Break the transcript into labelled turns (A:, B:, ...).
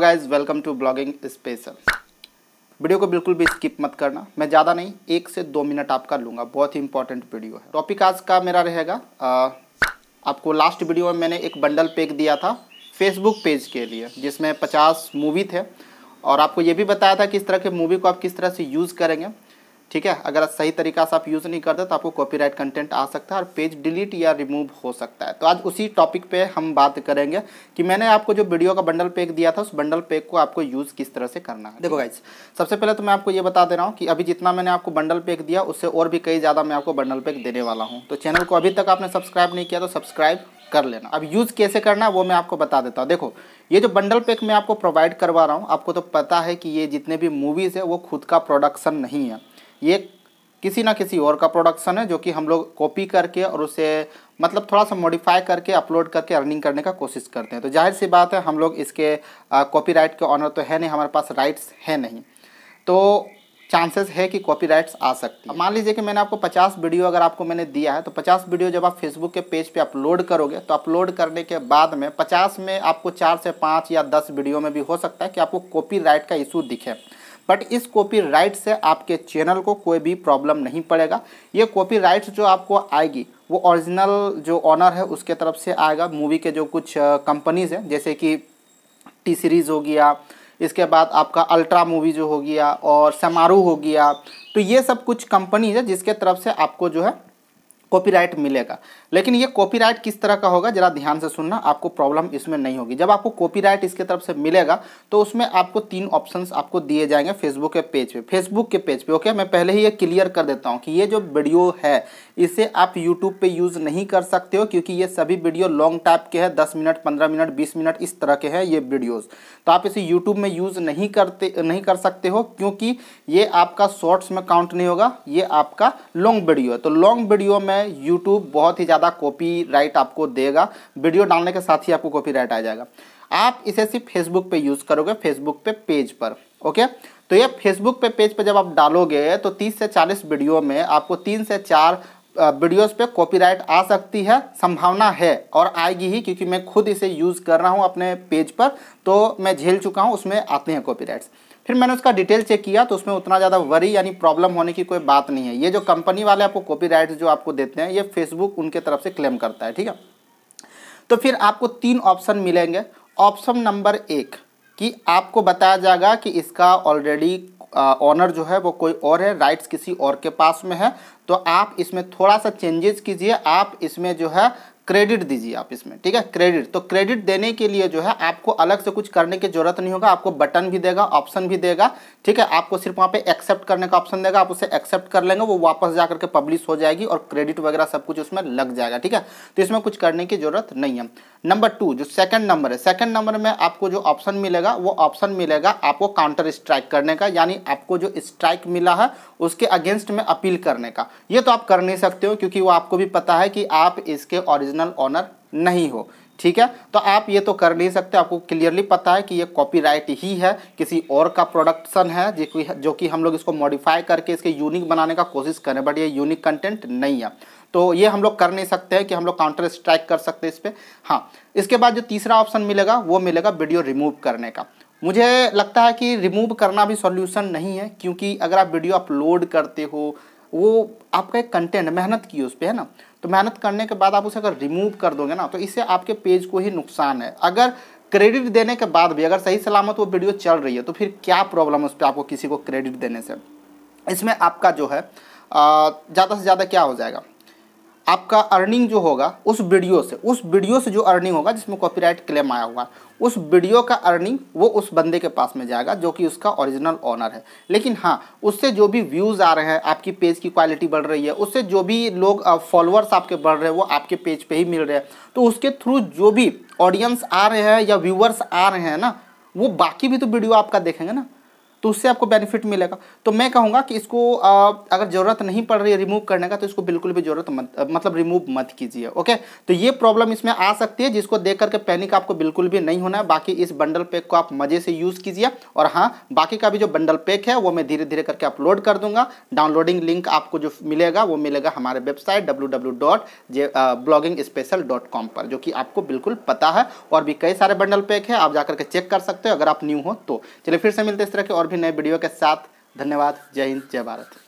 A: Guys welcome to blogging special video को बिल्कुल भी स्किप मत करना। मैं ज़्यादा नहीं, एक से दो मिनट आपका लूँगा। बहुत ही इंपॉर्टेंट वीडियो है। टॉपिक आज का मेरा रहेगा आपको लास्ट वीडियो में मैंने एक बंडल पैक दिया था फेसबुक पेज के लिए, जिसमें 50 मूवी थे। और आपको ये भी बताया था कि इस तरह के मूवी को आप किस तरह से यूज़ करेंगे। ठीक है? अगर सही तरीका से आप यूज़ नहीं करते तो आपको कॉपीराइट कंटेंट आ सकता है और पेज डिलीट या रिमूव हो सकता है। तो आज उसी टॉपिक पे हम बात करेंगे कि मैंने आपको जो वीडियो का बंडल पैक दिया था, उस बंडल पैक को आपको यूज़ किस तरह से करना है। देखो गाइज़ सबसे पहले तो मैं आपको ये बता दे रहा हूँ कि अभी जितना मैंने आपको बंडल पैक दिया, उससे और भी कई ज़्यादा मैं आपको बंडल पैक देने वाला हूँ। तो चैनल को अभी तक आपने सब्सक्राइब नहीं किया तो सब्सक्राइब कर लेना। अब यूज़ कैसे करना है, वो मैं आपको बता देता हूँ। देखो, ये जो बंडल पैक मैं आपको प्रोवाइड करवा रहा हूँ, आपको तो पता है कि ये जितने भी मूवीज़ है, वो खुद का प्रोडक्शन नहीं है। ये किसी ना किसी और का प्रोडक्शन है जो कि हम लोग कॉपी करके और उसे मतलब थोड़ा सा मॉडिफाई करके अपलोड करके अर्निंग करने का कोशिश करते हैं। तो ज़ाहिर सी बात है, हम लोग इसके कॉपीराइट के ऑनर तो है नहीं, हमारे पास राइट्स है नहीं। तो चांसेस है कि कॉपीराइट्स आ सकती है। मान लीजिए कि मैंने आपको 50 वीडियो अगर आपको मैंने दिया है तो 50 वीडियो जब आप फेसबुक के पेज पे अपलोड करोगे तो अपलोड करने के बाद में 50 में आपको चार से पाँच या दस वीडियो में भी हो सकता है कि आपको कॉपीराइट का इशू दिखे। बट इस कॉपीराइट से आपके चैनल को कोई भी प्रॉब्लम नहीं पड़ेगा। ये कॉपीराइट जो आपको आएगी, वो ओरिजिनल जो ऑनर है, उसके तरफ़ से आएगा। मूवी के जो कुछ कंपनीज़ हैं, जैसे कि टी सीरीज़ हो गया, इसके बाद आपका अल्ट्रा मूवी जो हो गया, और समारू हो गया। तो ये सब कुछ कंपनीज़ है जिसके तरफ़ से आपको जो है कॉपीराइट मिलेगा। लेकिन ये कॉपीराइट किस तरह का होगा, जरा ध्यान से सुनना, आपको प्रॉब्लम इसमें नहीं होगी। जब आपको कॉपीराइट इसके तरफ़ से मिलेगा तो उसमें आपको तीन ऑप्शंस आपको दिए जाएँगे फेसबुक के पेज पे। फेसबुक के पेज पे ओके मैं पहले ही ये क्लियर कर देता हूँ कि ये जो वीडियो है, इसे आप यूट्यूब पे यूज़ नहीं कर सकते हो, क्योंकि ये सभी वीडियो लॉन्ग टाइप के हैं, दस मिनट पंद्रह मिनट बीस मिनट इस तरह के हैं ये वीडियोज़ तो आप इसे यूट्यूब में यूज़ नहीं करते, नहीं कर सकते हो, क्योंकि ये आपका शॉर्ट्स में काउंट नहीं होगा, ये आपका लॉन्ग वीडियो है। तो लॉन्ग वीडियो में यूट्यूब बहुत ही ज़्यादा कॉपी राइट आपको देगा। वीडियो डालने के साथ ही आपको कॉपी राइट आ जाएगा। आप इसे सिर्फ़ फेसबुक पे यूज़ करोगे फेसबुक पे पेज पर ओके तो ये फेसबुक पे पेज पे जब आप डालोगे तो 30 से 40 वीडियो में आपको तीन से चार वीडियोस पे कॉपीराइट आ सकती है, संभावना है, और आएगी ही, क्योंकि मैं खुद इसे यूज़ कर रहा हूँ अपने पेज पर तो मैं झेल चुका हूँ, उसमें आते हैं कॉपीराइट्स फिर मैंने उसका डिटेल चेक किया तो उसमें उतना ज़्यादा वरी यानी प्रॉब्लम होने की कोई बात नहीं है। ये जो कंपनी वाले आपको कॉपी जो आपको देते हैं, ये फेसबुक उनके तरफ़ से क्लेम करता है, ठीक है? तो फिर आपको तीन ऑप्शन मिलेंगे। ऑप्शन नंबर एक, कि आपको बताया जाएगा कि इसका ऑलरेडी ऑनर जो है वो कोई और है राइट्स किसी और के पास में है। तो आप इसमें थोड़ा सा चेंजेस कीजिए। आप इसमें जो है क्रेडिट दीजिए आप इसमें, ठीक है? क्रेडिट तो क्रेडिट देने के लिए जो है, आपको अलग से कुछ करने की ज़रूरत नहीं होगा, आपको बटन भी देगा, ऑप्शन भी देगा, ठीक है? आपको सिर्फ़ वहाँ पे एक्सेप्ट करने का ऑप्शन देगा, आप उसे एक्सेप्ट कर लेंगे, वो वापस जा करके पब्लिश हो जाएगी और क्रेडिट वगैरह सब कुछ उसमें लग जाएगा, ठीक है? तो इसमें कुछ करने की ज़रूरत नहीं है। नंबर टू जो सेकंड नंबर है सेकंड नंबर में आपको जो ऑप्शन मिलेगा, वो ऑप्शन मिलेगा आपको काउंटर स्ट्राइक करने का, यानी आपको जो स्ट्राइक मिला है, उसके अगेंस्ट में अपील करने का। ये तो आप कर नहीं सकते हो, क्योंकि वो आपको भी पता है कि आप इसके ओरिजिनल ऑनर नहीं हो। ठीक है? तो आप ये तो कर नहीं सकते। आपको क्लियरली पता है कि ये कॉपीराइट ही है, किसी और का प्रोडक्शन है, जो कि हम लोग इसको मॉडिफाई करके इसके यूनिक बनाने का कोशिश करें बट ये यूनिक कंटेंट नहीं है। तो ये हम लोग कर नहीं सकते हैं कि हम लोग काउंटर स्ट्राइक कर सकते हैं इस पर हाँ इसके बाद जो तीसरा ऑप्शन मिलेगा, वो मिलेगा वीडियो रिमूव करने का। मुझे लगता है कि रिमूव करना भी सॉल्यूशन नहीं है, क्योंकि अगर आप वीडियो अपलोड करते हो, वो आपका एक कंटेंट मेहनत की उस पर है ना? तो मेहनत करने के बाद आप उसे अगर रिमूव कर दोगे ना तो इससे आपके पेज को ही नुकसान है। अगर क्रेडिट देने के बाद भी अगर सही सलामत वो वीडियो चल रही है तो फिर क्या प्रॉब्लम है उस पर आपको किसी को क्रेडिट देने से? इसमें आपका जो है ज़्यादा से ज़्यादा क्या हो जाएगा? आपका अर्निंग जो होगा, उस वीडियो से, उस वीडियो से जो अर्निंग होगा, जिसमें कॉपीराइट क्लेम आया हुआ उस वीडियो का अर्निंग वो उस बंदे के पास में जाएगा, जो कि उसका ओरिजिनल ऑनर है। लेकिन हाँ उससे जो भी व्यूज़ आ रहे हैं, आपकी पेज की क्वालिटी बढ़ रही है, उससे जो भी लोग फॉलोअर्स आपके बढ़ रहे हैं, वो आपके पेज पे ही मिल रहे हैं। तो उसके थ्रू जो भी ऑडियंस आ रहे हैं या व्यूअर्स आ रहे हैं ना, वो बाकी भी तो वीडियो आपका देखेंगे ना। तो उससे आपको बेनिफिट मिलेगा। तो मैं कहूँगा कि इसको आ, अगर ज़रूरत नहीं पड़ रही है रिमूव करने का तो इसको बिल्कुल भी ज़रूरत मत मतलब रिमूव मत कीजिए ओके तो ये प्रॉब्लम इसमें आ सकती है जिसको देख करके पैनिक आपको बिल्कुल भी नहीं होना है। बाकी इस बंडल पैक को आप मज़े से यूज़ कीजिए। और हाँ बाकी का भी जो बंडल पैक है वो मैं धीरे धीरे करके अपलोड कर दूँगा। डाउनलोडिंग लिंक आपको जो मिलेगा वो मिलेगा हमारे वेबसाइट डब्ल्यू पर जो कि आपको बिल्कुल पता है। और भी कई सारे बंडल पैक है आप जाकर के चेक कर सकते हो अगर आप न्यू हो तो। चलिए फिर से मिलते इस तरह के और भी नए वीडियो के साथ। धन्यवाद। जय हिंद जय भारत।